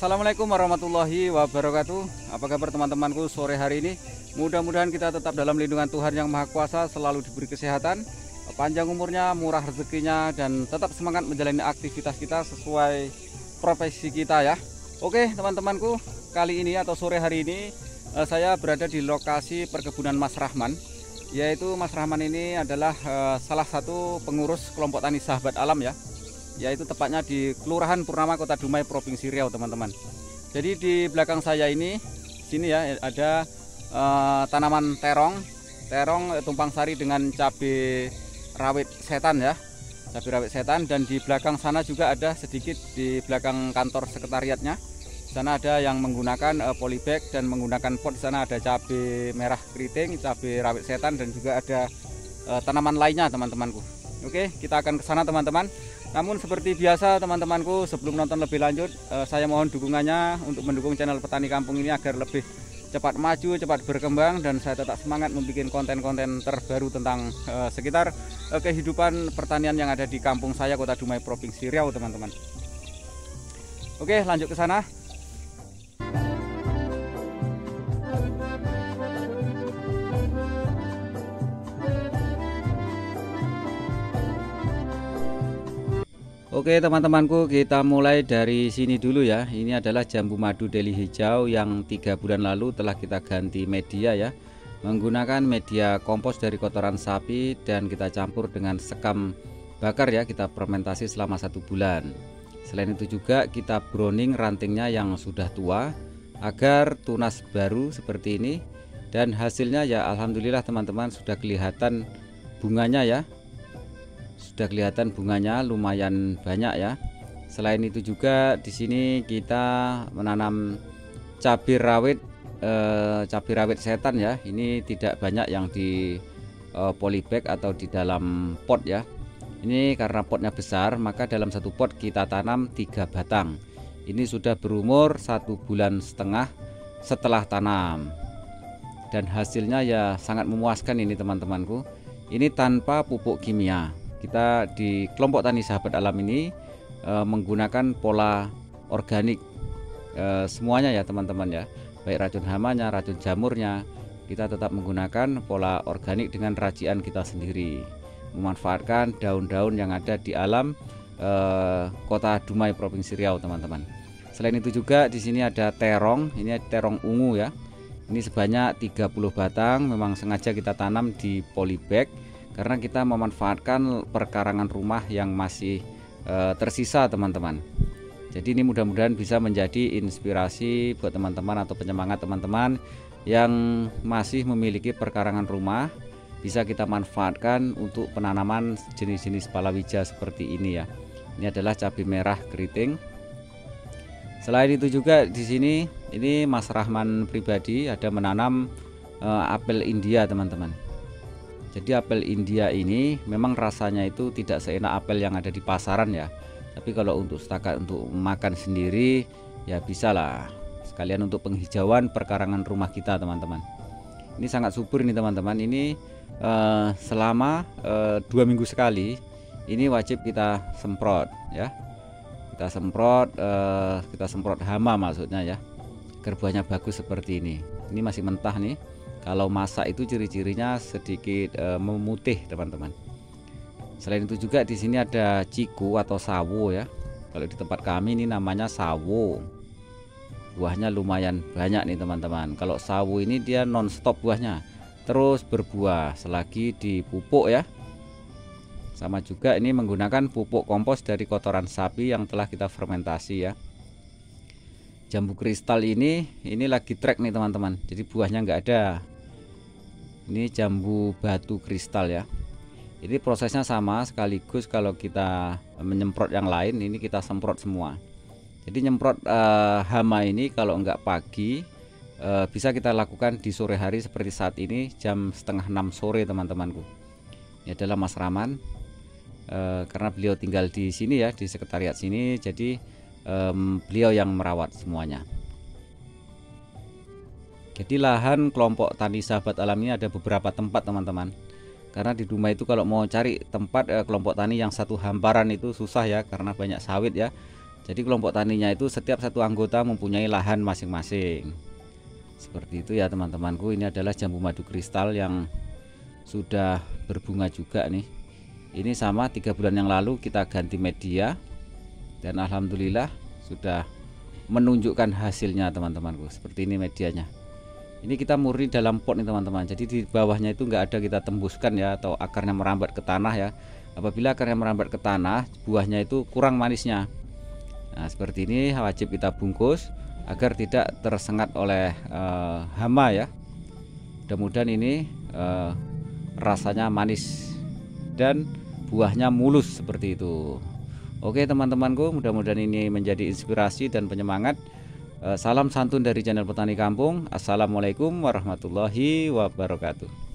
Assalamualaikum warahmatullahi wabarakatuh. Apa kabar teman-temanku sore hari ini? Mudah-mudahan kita tetap dalam lindungan Tuhan Yang Maha Kuasa Selalu diberi kesehatan Panjang umurnya, murah rezekinya Dan tetap semangat menjalani aktivitas kita Sesuai profesi kita ya. Oke teman-temanku Kali ini atau sore hari ini eh, Saya berada di lokasi perkebunan Mas Rahman. Yaitu Mas Rahman ini adalah eh, salah satu pengurus kelompok tani sahabat alam ya yaitu tepatnya di Kelurahan Purnama Kota Dumai Provinsi Riau teman-teman. Jadi di belakang saya ini sini ya ada uh, tanaman terong, terong eh, tumpang sari dengan cabai rawit setan ya. Cabai rawit setan dan di belakang sana juga ada sedikit di belakang kantor sekretariatnya. Sana ada yang menggunakan uh, polybag dan menggunakan pot. Sana ada cabai merah keriting, cabai rawit setan dan juga ada uh, tanaman lainnya teman-temanku. Oke, kita akan ke sana teman-teman. Namun seperti biasa teman-temanku sebelum nonton lebih lanjut eh, saya mohon dukungannya untuk mendukung channel Petani Kampung ini agar lebih cepat maju, cepat berkembang dan saya tetap semangat membuat konten-konten terbaru tentang eh, sekitar eh, kehidupan pertanian yang ada di kampung saya Kota Dumai Provinsi Riau teman-teman. Oke, lanjut ke sana. Oke teman-temanku kita mulai dari sini dulu ya. Ini adalah jambu madu deli hijau yang tiga bulan lalu telah kita ganti media ya. Menggunakan media kompos dari kotoran sapi dan kita campur dengan sekam bakar ya. Kita fermentasi selama satu bulan. Selain itu juga kita browning rantingnya yang sudah tua Agar tunas baru seperti ini. Dan hasilnya ya Alhamdulillah teman-teman sudah kelihatan bunganya ya sudah kelihatan bunganya lumayan banyak ya. Selain itu juga di sini kita menanam cabai rawit eh, cabai rawit setan ya. Ini tidak banyak yang di eh, polybag atau di dalam pot ya. Ini karena potnya besar maka dalam satu pot kita tanam tiga batang. Ini sudah berumur satu bulan setengah setelah tanam. Dan hasilnya ya sangat memuaskan ini teman-temanku. Ini tanpa pupuk kimia kita di kelompok tani sahabat alam ini e, menggunakan pola organik e, semuanya ya teman-teman ya. Baik racun hamanya racun jamurnya kita tetap menggunakan pola organik dengan racian kita sendiri. Memanfaatkan daun-daun yang ada di alam e, kota Dumai Provinsi Riau teman-teman. Selain itu juga di sini ada terong. Ini terong ungu ya. Ini sebanyak 30 batang memang sengaja kita tanam di polybag karena kita memanfaatkan perkarangan rumah yang masih e, tersisa teman-teman. Jadi ini mudah-mudahan bisa menjadi inspirasi buat teman-teman atau penyemangat teman-teman yang masih memiliki perkarangan rumah bisa kita manfaatkan untuk penanaman jenis-jenis palawija seperti ini ya. Ini adalah cabai merah keriting. Selain itu juga di sini ini Mas Rahman pribadi ada menanam e, apel India teman-teman jadi apel India ini memang rasanya itu tidak seenak apel yang ada di pasaran ya. Tapi kalau untuk setakat untuk makan sendiri ya bisa lah. Sekalian untuk penghijauan perkarangan rumah kita teman-teman. Ini sangat subur ini teman-teman. Ini uh, selama uh, dua minggu sekali ini wajib kita semprot ya. Kita semprot, uh, kita semprot hama maksudnya ya. Agar bagus seperti ini. Ini masih mentah nih kalau masak itu ciri-cirinya sedikit e, memutih, teman-teman. Selain itu juga di sini ada ciku atau sawo ya. Kalau di tempat kami ini namanya sawo. Buahnya lumayan banyak nih, teman-teman. Kalau sawo ini dia non-stop buahnya. Terus berbuah selagi dipupuk ya. Sama juga ini menggunakan pupuk kompos dari kotoran sapi yang telah kita fermentasi ya jambu kristal ini ini lagi trek nih teman-teman. Jadi buahnya nggak ada. Ini jambu batu kristal ya. Ini prosesnya sama sekaligus kalau kita menyemprot yang lain ini kita semprot semua. Jadi nyemprot uh, hama ini kalau nggak pagi uh, bisa kita lakukan di sore hari seperti saat ini jam setengah enam sore teman-temanku. Ini adalah Mas Raman uh, karena beliau tinggal di sini ya di sekretariat sini. Jadi um, beliau yang merawat semuanya. Jadi lahan kelompok tani sahabat alam ini ada beberapa tempat teman-teman. Karena di rumah itu kalau mau cari tempat eh, kelompok tani yang satu hamparan itu susah ya karena banyak sawit ya. jadi kelompok taninya itu setiap satu anggota mempunyai lahan masing-masing seperti itu ya teman-temanku ini adalah jambu madu kristal yang sudah berbunga juga nih ini sama tiga bulan yang lalu kita ganti media dan alhamdulillah sudah menunjukkan hasilnya teman-temanku. Seperti ini medianya. Ini kita murni dalam pot nih teman-teman. Jadi di bawahnya itu enggak ada kita tembuskan ya atau akarnya merambat ke tanah ya. Apabila akarnya merambat ke tanah buahnya itu kurang manisnya. Nah seperti ini wajib kita bungkus agar tidak tersengat oleh uh, hama ya. Mudah-mudahan ini uh, rasanya manis dan buahnya mulus seperti itu oke teman-temanku mudah-mudahan ini menjadi inspirasi dan penyemangat. Uh, salam santun dari channel petani kampung. Assalamualaikum warahmatullahi wabarakatuh